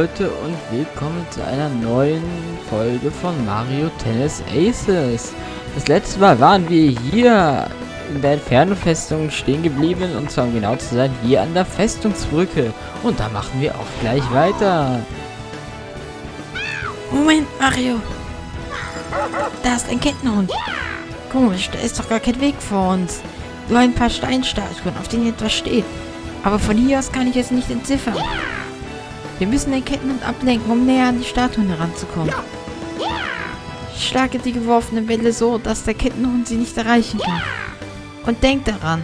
Leute und willkommen zu einer neuen Folge von Mario Tennis Aces. Das letzte Mal waren wir hier in der Inferno-Festung stehen geblieben und zwar um genau zu sein hier an der Festungsbrücke. Und da machen wir auch gleich weiter. Moment, Mario. Da ist ein Kettenhund. Komisch, da ist doch gar kein Weg vor uns. Nur ein paar Steinstatuen, auf denen etwas steht. Aber von hier aus kann ich es nicht entziffern. Wir müssen den Kettenhund ablenken, um näher an die Statuen heranzukommen. Ich schlage die geworfene Welle so, dass der Kettenhund sie nicht erreichen kann. Und denk daran,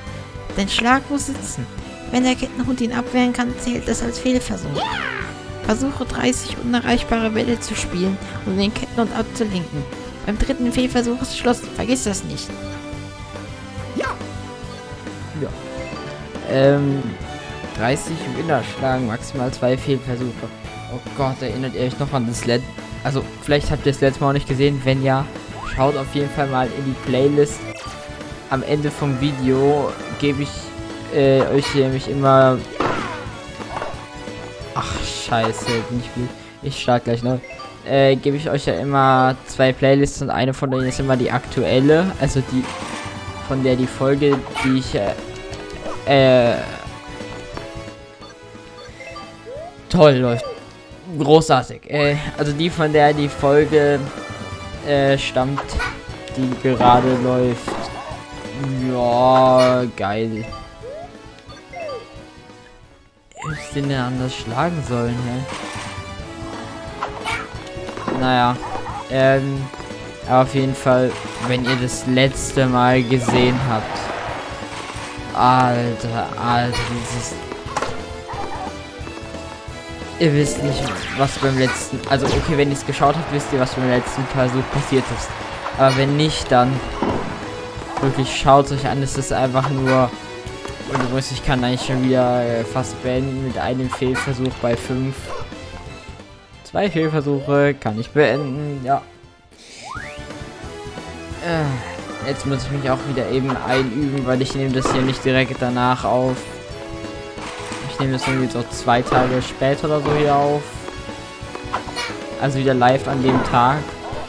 dein Schlag muss sitzen. Wenn der Kettenhund ihn abwehren kann, zählt das als Fehlversuch. Versuche 30 unerreichbare Bälle zu spielen, um den Kettenhund abzulenken. Beim dritten Fehlversuch ist Schluss. Vergiss das nicht. Ähm, 30 Winner schlagen, maximal zwei Fehlversuche. Oh Gott, erinnert ihr euch noch an das letzte... Also, vielleicht habt ihr das letzte Mal auch nicht gesehen. Wenn ja, schaut auf jeden Fall mal in die Playlist. Am Ende vom Video gebe ich äh, euch nämlich immer... Ach, scheiße, ich blöd. Ich starte gleich neu. Äh, gebe ich euch ja immer zwei Playlists und eine von denen ist immer die aktuelle. Also die, von der die Folge, die ich... Äh, äh toll läuft. Großartig. Äh, also die, von der die Folge äh, stammt, die gerade läuft. Ja, geil. Ich den denn anders schlagen sollen, ne? Naja. Ähm, auf jeden Fall, wenn ihr das letzte Mal gesehen habt. Alter, Alter, dieses Ihr wisst nicht, was beim letzten... Also, okay, wenn ihr es geschaut habt, wisst ihr, was beim letzten Versuch passiert ist. Aber wenn nicht, dann... Wirklich, schaut euch an. Es ist einfach nur... Und ich kann eigentlich schon wieder äh, fast beenden mit einem Fehlversuch bei 5. Zwei Fehlversuche kann ich beenden, ja. Äh, jetzt muss ich mich auch wieder eben einüben, weil ich nehme das hier nicht direkt danach auf. Ich nehme das irgendwie so zwei Tage später oder so hier auf. Also wieder live an dem Tag.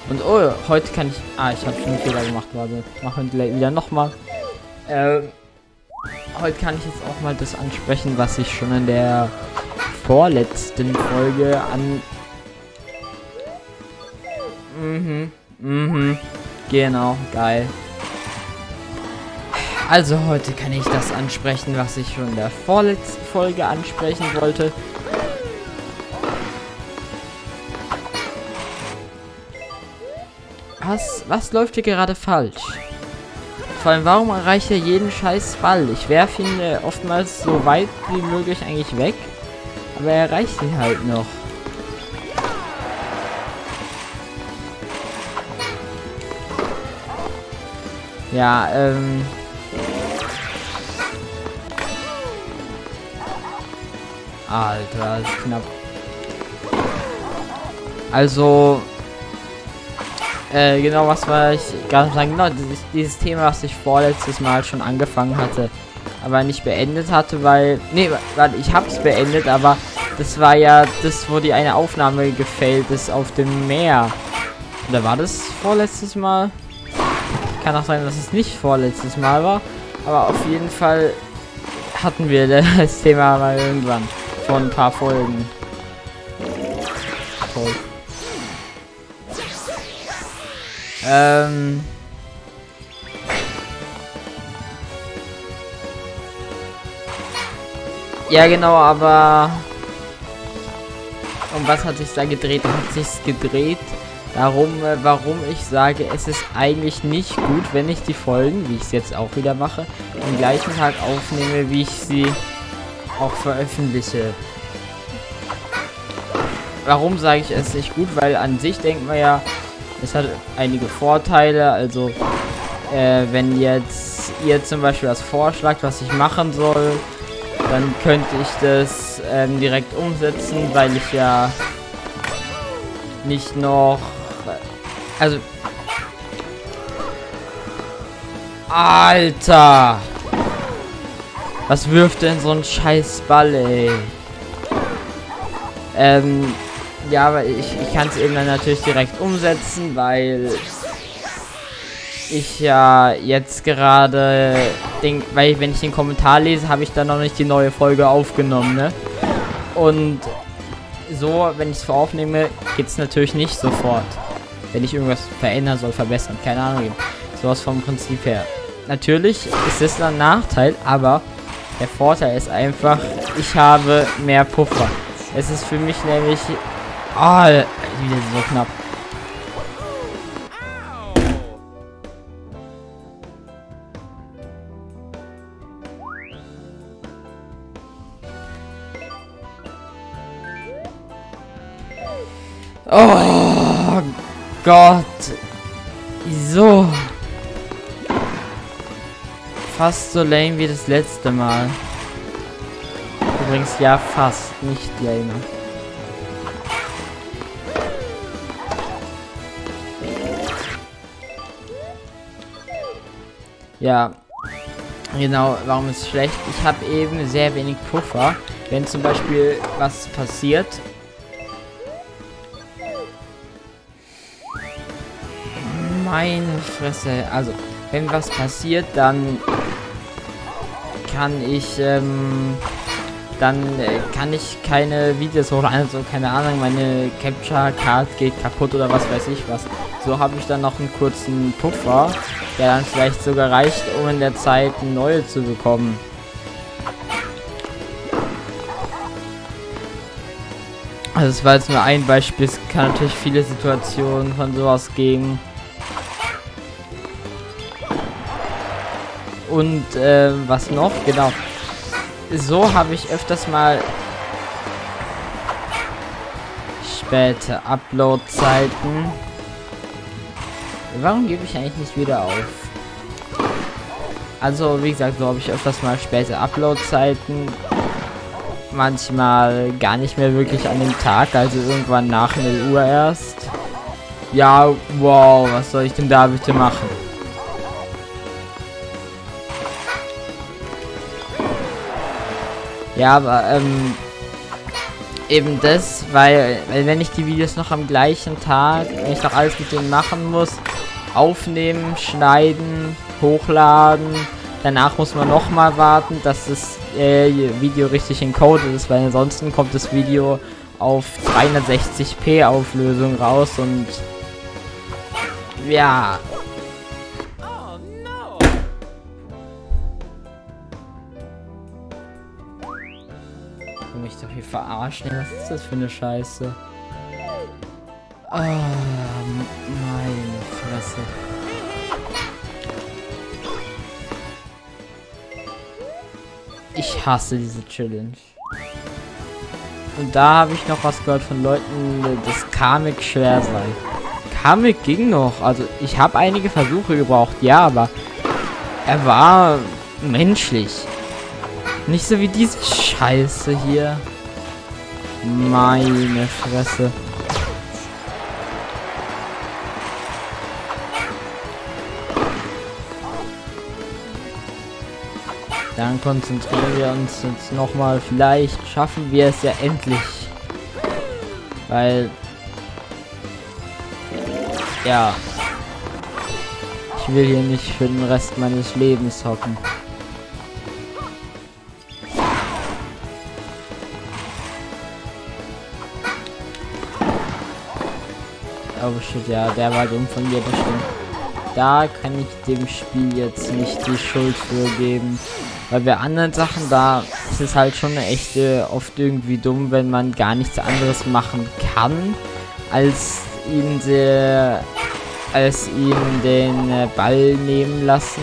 Und oh, heute kann ich... Ah, ich habe schon einen Fehler gemacht, warte. Machen wir wieder nochmal. Ähm, heute kann ich jetzt auch mal das ansprechen, was ich schon in der vorletzten Folge an... Mhm, mhm, genau, geil. Also heute kann ich das ansprechen, was ich schon in der vorletzten Folge ansprechen wollte. Was, was läuft hier gerade falsch? Vor allem, warum erreicht er jeden scheiß Ball? Ich werfe ihn äh, oftmals so weit wie möglich eigentlich weg. Aber er erreicht ihn halt noch. Ja, ähm... Alter, ist knapp. Also, äh, genau, was war ich gerade sagen? Genau, dieses, dieses, Thema, was ich vorletztes Mal schon angefangen hatte, aber nicht beendet hatte, weil, nee, warte, ich hab's beendet, aber das war ja das, wo die eine Aufnahme gefällt ist auf dem Meer. Oder war das vorletztes Mal? Kann auch sein, dass es nicht vorletztes Mal war, aber auf jeden Fall hatten wir das Thema mal irgendwann von ein paar Folgen. Toll. Ähm. Ja, genau, aber um was hat sich da gedreht? Hat sich's gedreht darum, äh, warum ich sage, es ist eigentlich nicht gut, wenn ich die Folgen, wie ich es jetzt auch wieder mache, am gleichen Tag aufnehme, wie ich sie auch veröffentliche. Warum sage ich es nicht gut? Weil an sich denkt man ja, es hat einige Vorteile. Also, äh, wenn jetzt ihr zum Beispiel was vorschlagt, was ich machen soll, dann könnte ich das ähm, direkt umsetzen, weil ich ja nicht noch... Also... Alter! Was wirft denn so ein scheiß Ball, ey? Ähm, ja, aber ich, ich kann es eben dann natürlich direkt umsetzen, weil ich ja jetzt gerade den, weil wenn ich den Kommentar lese, habe ich dann noch nicht die neue Folge aufgenommen, ne? Und so, wenn ich es aufnehme, es natürlich nicht sofort. Wenn ich irgendwas verändern soll, verbessern, keine Ahnung. Sowas vom Prinzip her. Natürlich ist es ein Nachteil, aber der Vorteil ist einfach, ich habe mehr Puffer. Es ist für mich nämlich... Ah, oh, wieder so knapp. Oh Gott. So. Fast so lame wie das letzte Mal. Übrigens, ja, fast. Nicht lame. Ja. Genau, warum ist schlecht? Ich habe eben sehr wenig Puffer. Wenn zum Beispiel was passiert Meine Fresse. Also, wenn was passiert, dann kann ich, ähm, dann äh, kann ich keine Videos hochladen. Also, keine Ahnung, meine Capture Card geht kaputt oder was weiß ich was. So habe ich dann noch einen kurzen Puffer, der dann vielleicht sogar reicht, um in der Zeit eine neue zu bekommen. Also es war jetzt nur ein Beispiel, es kann natürlich viele Situationen von sowas geben. Und äh, was noch? Genau. So habe ich öfters mal späte Upload-Zeiten. Warum gebe ich eigentlich nicht wieder auf? Also, wie gesagt, so habe ich öfters mal späte Upload-Zeiten. Manchmal gar nicht mehr wirklich an dem Tag, also irgendwann nach 0 Uhr erst. Ja, wow, was soll ich denn da bitte machen? Ja, aber ähm, eben das, weil, wenn ich die Videos noch am gleichen Tag, wenn ich noch alles mit denen machen muss, aufnehmen, schneiden, hochladen, danach muss man noch mal warten, dass das äh, Video richtig encoded ist, weil ansonsten kommt das Video auf 360p Auflösung raus und ja, verarschen. Was ist das für eine Scheiße? Oh, meine Fresse. Ich hasse diese Challenge. Und da habe ich noch was gehört von Leuten, dass Karmik schwer sei. Karmik ging noch. Also ich habe einige Versuche gebraucht, ja, aber er war menschlich. Nicht so wie diese Scheiße hier. Meine Fresse. Dann konzentrieren wir uns jetzt nochmal. Vielleicht schaffen wir es ja endlich. Weil... Ja. Ich will hier nicht für den Rest meines Lebens hocken. Oh shit, ja, der war dumm von mir bestimmt. Da kann ich dem Spiel jetzt nicht die Schuld für geben. Weil bei anderen Sachen, da ist es halt schon echt äh, oft irgendwie dumm, wenn man gar nichts anderes machen kann, als ihn sehr, als ihn den äh, Ball nehmen lassen.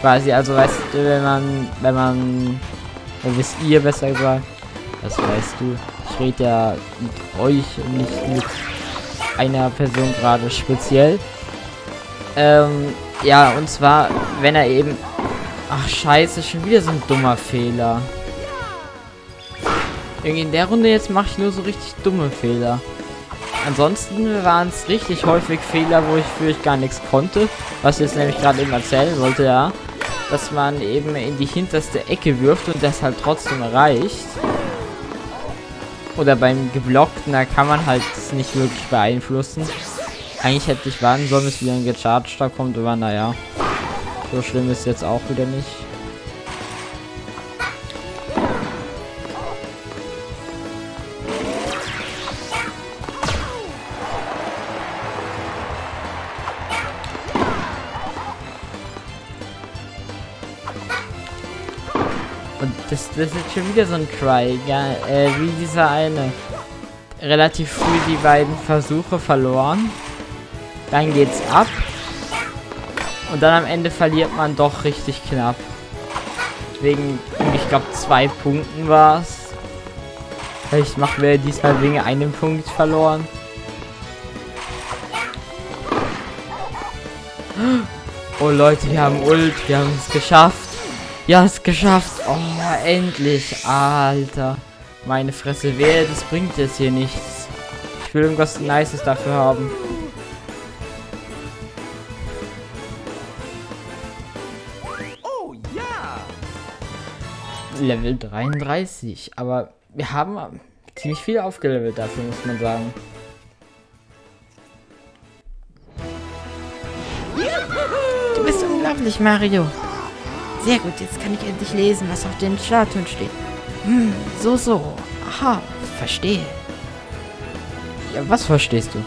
Quasi, also weißt du, wenn man, wenn man, wo wisst ihr besser gesagt, das weißt du, ich rede ja mit euch und nicht mit einer Person gerade speziell. Ähm, ja, und zwar, wenn er eben... Ach, scheiße, schon wieder so ein dummer Fehler. Irgendwie in der Runde jetzt mache ich nur so richtig dumme Fehler. Ansonsten waren es richtig häufig Fehler, wo ich für ich gar nichts konnte. Was ich jetzt nämlich gerade eben erzählen wollte, ja. Dass man eben in die hinterste Ecke wirft und das halt trotzdem reicht. Oder beim geblockten, da kann man halt nicht wirklich beeinflussen. Eigentlich hätte ich warten sollen, bis wieder ein Gechargter kommt, aber naja. So schlimm ist jetzt auch wieder nicht. Das, ist schon wieder so ein Try, ja, äh, wie dieser eine. Relativ früh die beiden Versuche verloren. Dann geht's ab. Und dann am Ende verliert man doch richtig knapp. Wegen, ich glaube, zwei Punkten war es. Vielleicht machen wir diesmal wegen einem Punkt verloren. Oh Leute, wir haben Ult, wir haben es geschafft. Ja, es geschafft. Oh, endlich. Alter. Meine Fresse, wer, das bringt jetzt hier nichts. Ich will irgendwas Nices dafür haben. Oh ja! Level 33. Aber wir haben ziemlich viel aufgelevelt dafür, muss man sagen. Du bist unglaublich, Mario. Sehr gut, jetzt kann ich endlich lesen, was auf den Statuen steht. Hm, so, so. Aha, verstehe. Ja, was verstehst du?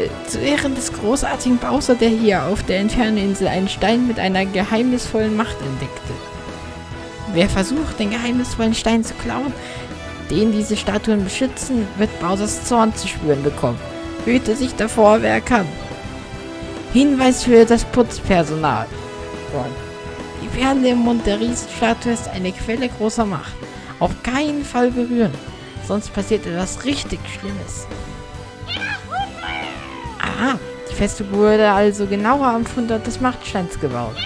Äh, Zu Ehren des großartigen Bowser, der hier auf der Inferno-Insel einen Stein mit einer geheimnisvollen Macht entdeckte. Wer versucht, den geheimnisvollen Stein zu klauen, den diese Statuen beschützen, wird Bowsers Zorn zu spüren bekommen. Hüte sich davor, wer kann. Hinweis für das Putzpersonal. Die Perle im Mund der Riesenstatue ist eine Quelle großer Macht. Auf keinen Fall berühren, sonst passiert etwas richtig Schlimmes. Aha, die Festung wurde also genauer am Fundort des Machtsteins gebaut.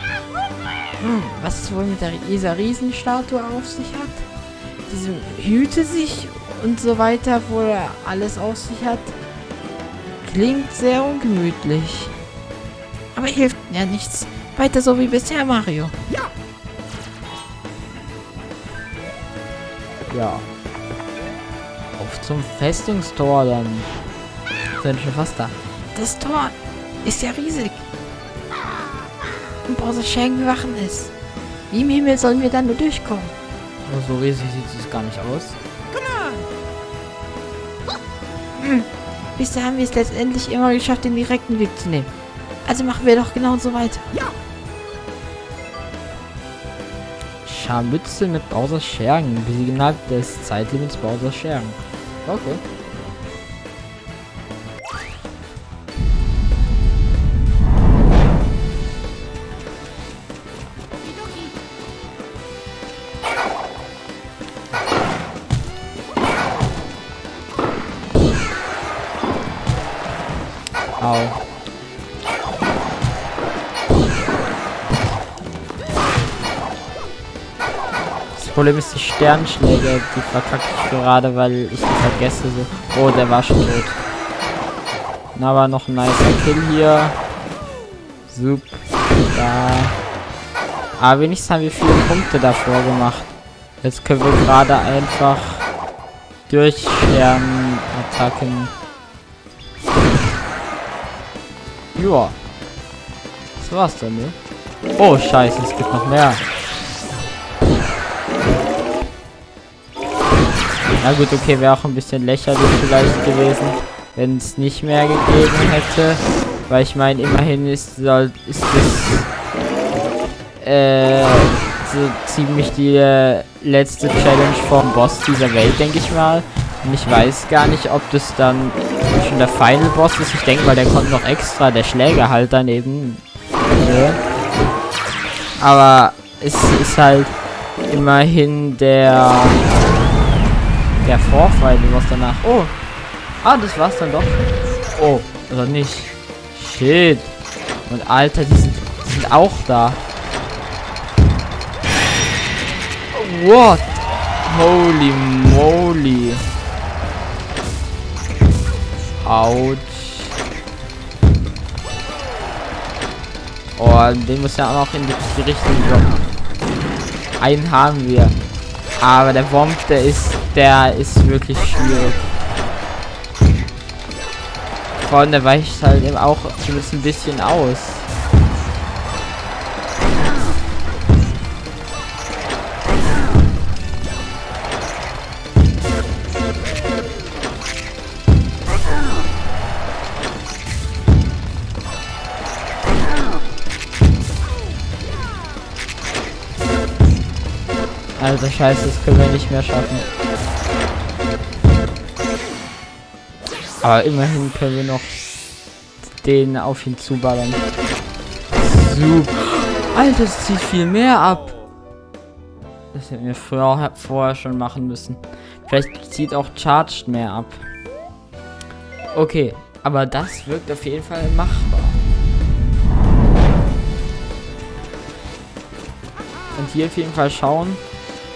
Hm, was es wohl mit der, dieser Riesenstatue auf sich hat? Diese Hüte sich und so weiter, wo er alles auf sich hat, klingt sehr ungemütlich. Aber hilft ja nichts. Weiter so wie bisher, Mario. Ja. Auf zum Festungstor dann. Sind schon fast da. Das Tor ist ja riesig. Und Bowser Schergen bewachen es. Wie im Himmel sollen wir dann nur durchkommen? Aber so riesig sieht es gar nicht aus. Bisher haben wir es letztendlich immer geschafft, den direkten Weg zu nehmen. Also machen wir doch genau so weiter. Scharmützel mit Bowser Schergen. Besiege innerhalb des Zeitlimits Bowser Schergen. Okay. Problem ist die Sternschläge, die verkacke ich gerade, weil ich die vergesse so. Oh, der war schon tot. Na, aber noch ein nicer Kill hier. Sup. Da. Aber wenigstens haben wir viele Punkte davor gemacht. Jetzt können wir gerade einfach durch Sternattacken. Ja. Das war's dann, ne? Oh, scheiße, es gibt noch mehr. Na gut, okay, wäre auch ein bisschen lächerlich vielleicht gewesen, wenn es nicht mehr gegeben hätte. Weil ich meine, immerhin ist, soll, ist es äh, so ziemlich die äh, letzte Challenge vom Boss dieser Welt, denke ich mal. Und ich weiß gar nicht, ob das dann schon der Final Boss ist. Ich denke mal, der kommt noch extra, der Schläger halt daneben. Ja. Aber es ist halt immerhin der der Vorfall, was danach. Oh. Ah, das war's dann doch. Oh, oder nicht. Shit. Und Alter, die sind, die sind auch da. What? Holy moly. Autsch. Oh, den muss ja auch noch in die, die Richtung droppen. Einen haben wir. Aber der Womp, der ist der ist wirklich schwierig. Vor allem, der weicht halt eben auch zumindest ein bisschen aus. Also scheiße, das können wir nicht mehr schaffen. Aber immerhin können wir noch den auf ihn zuballern. Super. Alter, das zieht viel mehr ab. Das hätten wir früher, vorher schon machen müssen. Vielleicht zieht auch Charged mehr ab. Okay, aber das wirkt auf jeden Fall machbar. Und hier auf jeden Fall schauen,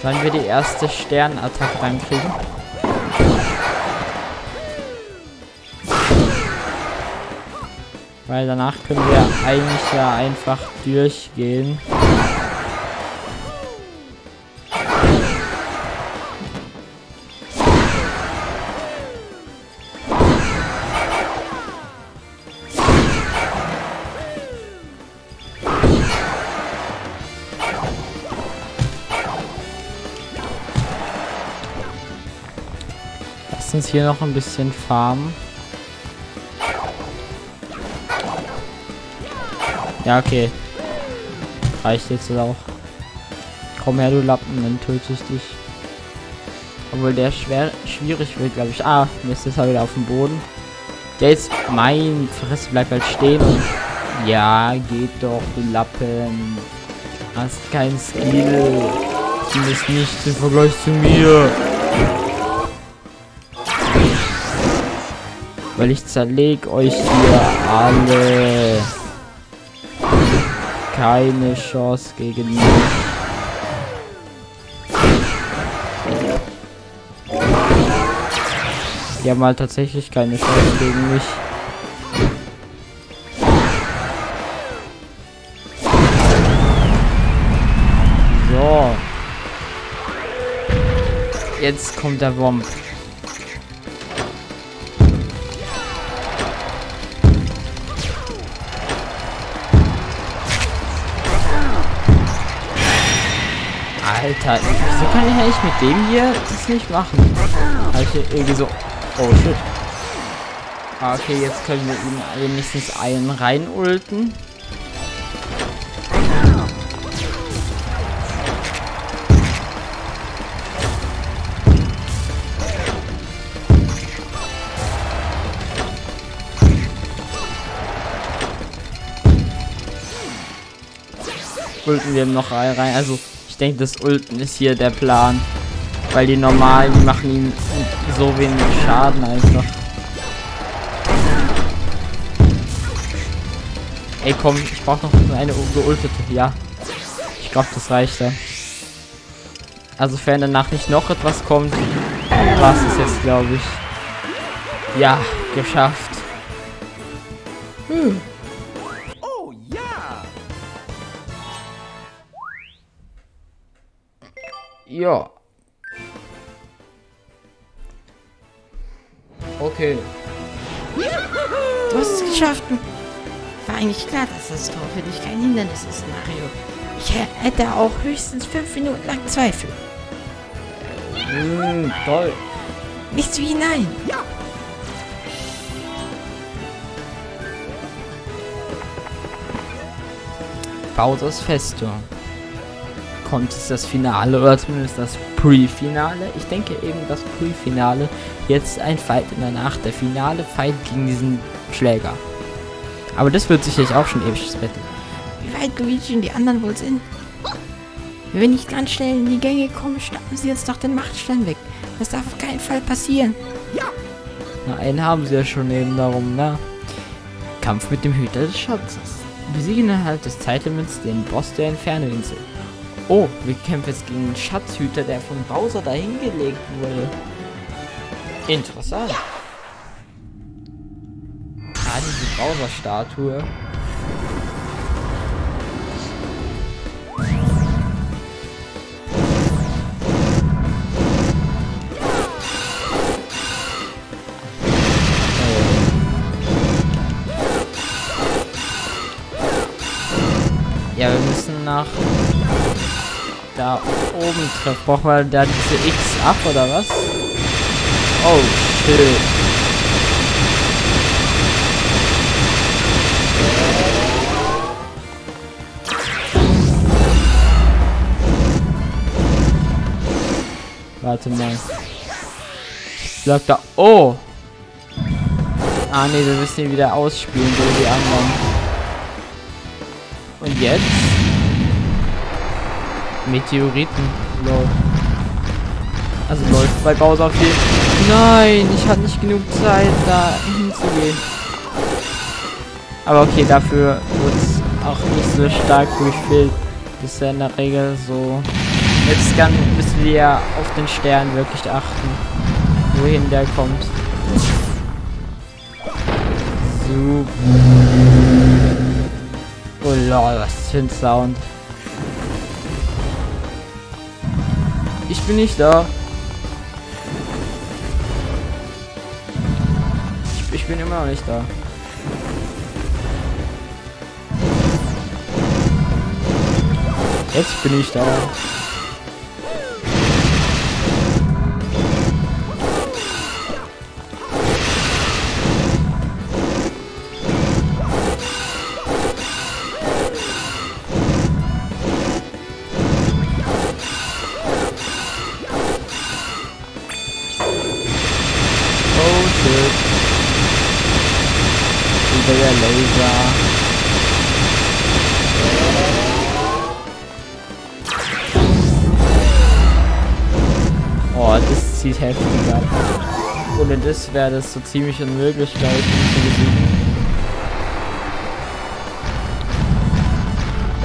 wann wir die erste Sternattacke dann kriegen. Weil danach können wir eigentlich ja einfach durchgehen. Lass uns hier noch ein bisschen farmen. Ja, okay. Reicht jetzt auch. Komm her, du Lappen, dann töte ich dich. Obwohl der schwer schwierig wird, glaube ich. Ah, jetzt ist er wieder auf dem Boden. Der ist mein Fresse bleibt halt stehen. Ja, geht doch, du Lappen. Hast kein Skill. Zumindest nicht im Vergleich zu mir. Weil ich zerleg euch hier alle. Keine Chance gegen mich. Die haben halt tatsächlich keine Chance gegen mich. So. Jetzt kommt der Womp. Alter, wieso kann ich eigentlich mit dem hier das nicht machen? Halt hier irgendwie so. Oh shit. Ah, okay, jetzt können wir ihn wenigstens einen reinulten. Ulten wir noch rein. Also ich denke, das Ulten ist hier der Plan. Weil die normalen, die machen ihm so wenig Schaden einfach. Ey, komm, ich brauche noch eine geultete. Ja. Ich glaube, das reicht ja. Also, wenn danach nicht noch etwas kommt, war es jetzt, glaube ich. Ja, geschafft. Ja. Okay. Du hast es geschafft. War eigentlich klar, dass das Tor für dich kein Hindernis ist, Mario. Ich hä- hätte auch höchstens fünf Minuten lang Zweifel. Hm, toll. Nichts wie nein. Bowser's Festung. Kommt es das Finale oder zumindest das Pre-Finale? Ich denke eben das Pre-Finale. Jetzt ein Fight in der Nacht. Der finale Fight gegen diesen Schläger. Aber das wird sicherlich auch schon ewig Battle. Wie weit Luigi und die anderen wohl sind? Wenn wir nicht ganz schnell in die Gänge kommen, schnappen sie uns doch den Machtstein weg. Das darf auf keinen Fall passieren. Na, einen haben sie ja schon eben darum, ne? Kampf mit dem Hüter des Schatzes. Besiegen innerhalb des Zeitlimits den Boss der Inferno-Insel. Oh, wir kämpfen jetzt gegen den Schatzhüter, der von Bowser dahingelegt wurde. Interessant. Ah, diese Bowser-Statue. Ja, wir müssen nach oben treffen. Brauchen wir da diese X ab oder was? Oh, shit. Warte mal. Lag da. Oh! Ah ne, wir müssen ihn wieder ausspielen, so die anderen. Und jetzt? Meteoriten. Lol. Also läuft bei Bowser auf jeden Nein, ich hatte nicht genug Zeit, da hinzugehen. Aber okay, dafür wird es auch nicht so stark durchfehlt. Das ist ja in der Regel so. Jetzt kann, müssen wir auf den Stern wirklich achten. Wohin der kommt. Super. Oh lol, was für ein Sound. Ich bin nicht da. Ich, ich bin immer noch nicht da. Jetzt bin ich da. Das wäre das so ziemlich unmöglich, glaube ich, zu besiegen.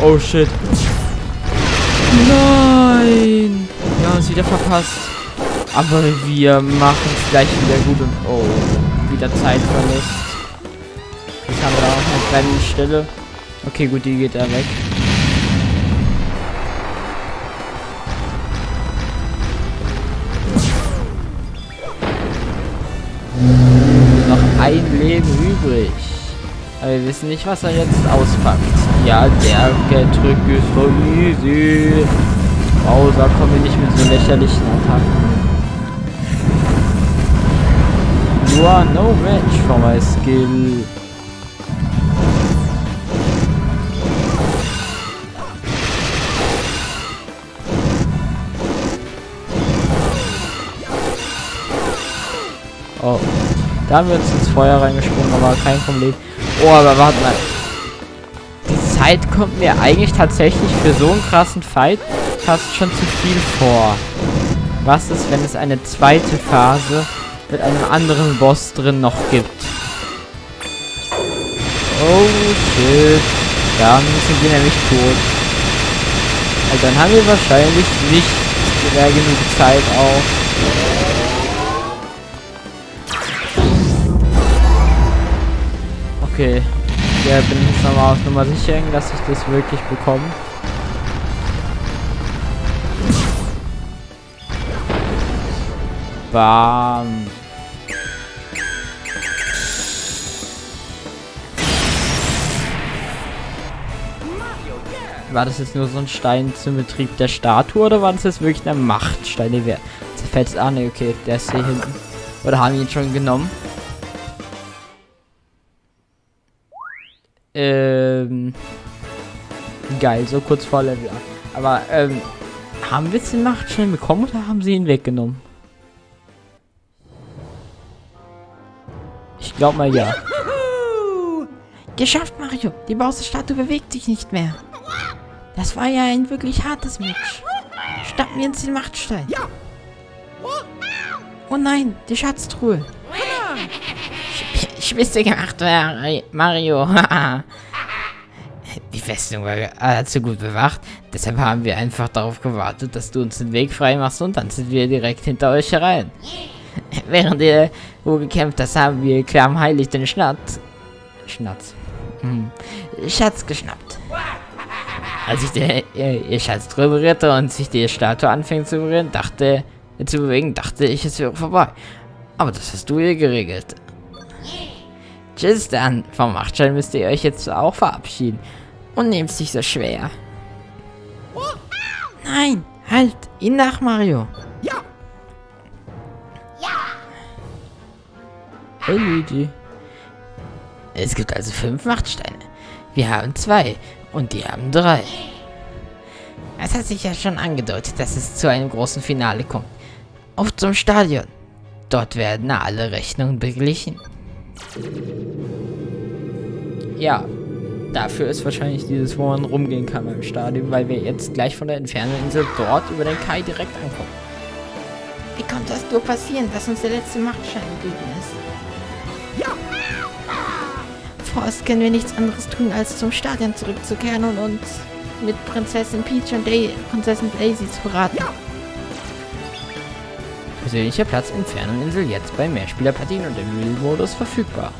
Oh shit. Nein! Wir haben uns wieder verpasst. Aber wir machen es gleich wieder gut und oh, wieder Zeitverlust. Jetzt haben wir auch eine brennende Stelle. Okay, gut, die geht da weg. Ein Leben übrig. Aber wir wissen nicht, was er jetzt auspackt. Ja, der Geldrück ist so easy. Bowser kommen wir nicht mit so lächerlichen Attacken. You are no match for my skill. Oh. Da haben wir uns ins Feuer reingesprungen, aber kein Problem. Oh, aber warte mal. Die Zeit kommt mir eigentlich tatsächlich für so einen krassen Fight fast schon zu viel vor. Was ist, wenn es eine zweite Phase mit einem anderen Boss drin noch gibt? Oh shit. Dann sind wir nämlich tot. Also dann haben wir wahrscheinlich nicht mehr genug Zeit auch. Okay. Ja, bin ich jetzt nochmal auf Nummer sicher, dass ich das wirklich bekomme. Bam. War das jetzt nur so ein Stein zum Betrieb der Statue oder war das jetzt wirklich ein Machtstein? Der wer zerfällt. Ah ne, okay, der ist hier hinten. Oder haben wir ihn schon genommen? Ähm. Geil, so kurz vor Level 8. Aber, ähm, haben wir jetzt den Machtstein bekommen oder haben sie ihn weggenommen? Ich glaube mal ja. Geschafft, Mario. Die Bowser-Statue bewegt sich nicht mehr. Das war ja ein wirklich hartes Match. Statten wir uns den Machtstein. Oh nein, die Schatztruhe. Spitze gemacht, Mari- Mario. Die Festung war allzu gut bewacht. Deshalb haben wir einfach darauf gewartet, dass du uns den Weg frei machst und dann sind wir direkt hinter euch herein. Während ihr wo gekämpft hast, haben wir klammheilig den Schnatz... Schnatz. Hm. Schatz geschnappt. Als ich den, ihr, ihr Schatz drüber berührte und sich die Statue anfing zu berühren, dachte, zu bewegen, dachte ich, es wäre vorbei. Aber das hast du hier geregelt. Tschüss dann. Vom Machtschein müsst ihr euch jetzt auch verabschieden. Und nimmst dich so schwer. Nein, halt, ihn nach Mario. Ja. Hey Luigi. Es gibt also fünf Machtsteine. Wir haben zwei und die haben drei. Es hat sich ja schon angedeutet, dass es zu einem großen Finale kommt. Auf zum Stadion. Dort werden alle Rechnungen beglichen. Ja, dafür ist wahrscheinlich dieses, wo man rumgehen kann beim Stadion, weil wir jetzt gleich von der Inferno-Insel dort über den Kai direkt ankommen. Wie konnte das nur passieren, dass uns der letzte Machtschein gegeben ist? Vorerst können wir nichts anderes tun, als zum Stadion zurückzukehren und uns mit Prinzessin Peach und Day Prinzessin Daisy zu beraten. Persönlicher Platz Inferno-Insel jetzt bei Mehrspielerpartien und im Real-Modus verfügbar.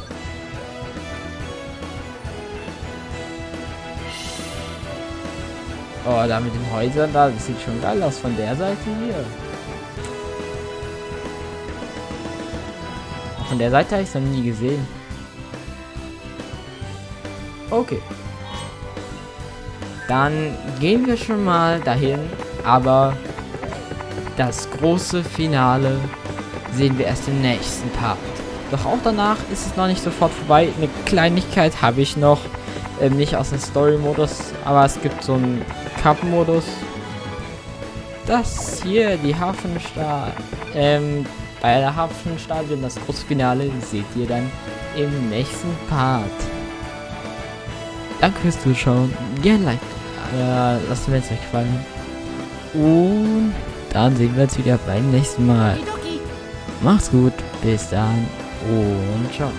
Oh, da mit den Häusern da, das sieht schon geil aus von der Seite hier. Von der Seite habe ich es noch nie gesehen. Okay. Dann gehen wir schon mal dahin, aber das große Finale sehen wir erst im nächsten Part. Doch auch danach ist es noch nicht sofort vorbei. Eine Kleinigkeit habe ich noch. Ähm, nicht aus dem Story-Modus, aber es gibt so einen Cup-Modus. Das hier, die Hafenstadt. Ähm, bei der Hafenstadion, das große Finale, seht ihr dann im nächsten Part. Danke fürs Zuschauen. Gerne Like. Äh, lasst mir jetzt euch gefallen. Und dann sehen wir uns wieder beim nächsten Mal. Macht's gut. Bis dann. Und ciao.